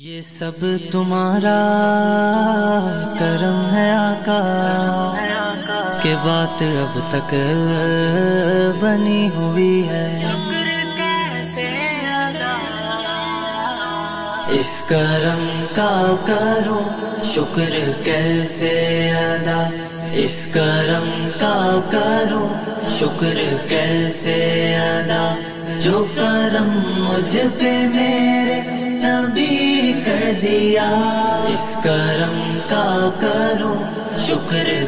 ये सब तुम्हारा करम है आका के बात अब तक बनी हुई है। इस करम का करो शुक्र कैसे अदा? इस करम का करो शुक्र कैसे अदा? जो करम मुझ पे मेरे नबी दिया। इस करम का करो शुक्र